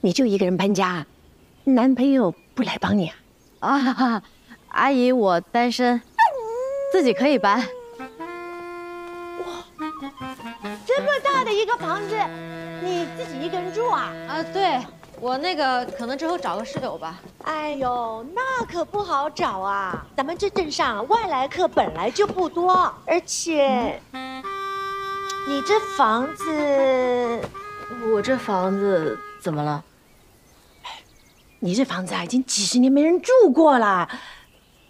你就一个人搬家，男朋友不来帮你啊？啊，阿姨，我单身，自己可以搬。哇这么大的一个房子，你自己一个人住啊？啊，对，我那个可能之后找个室友吧。哎呦，那可不好找啊！咱们这镇上外来客本来就不多，而且你这房子，我这房子怎么了？你这房子啊，已经几十年没人住过了。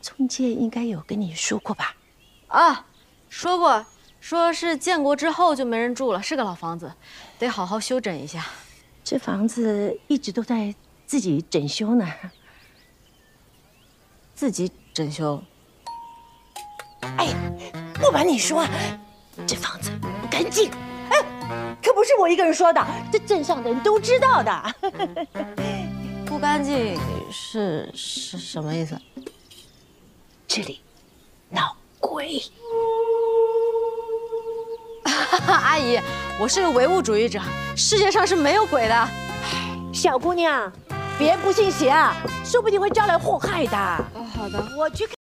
中介应该有跟你说过吧？啊，说过。说是建国之后就没人住了，是个老房子，得好好修整一下。这房子一直都在自己整修呢，自己整修。哎，不瞒你说，这房子不干净。哎，是我一个人说的，这镇上的人都知道的。不干净是是什么意思？这里闹鬼。阿姨，我是个唯物主义者，世界上是没有鬼的。小姑娘，别不信邪啊，说不定会招来祸害的。哦，好的，我去看。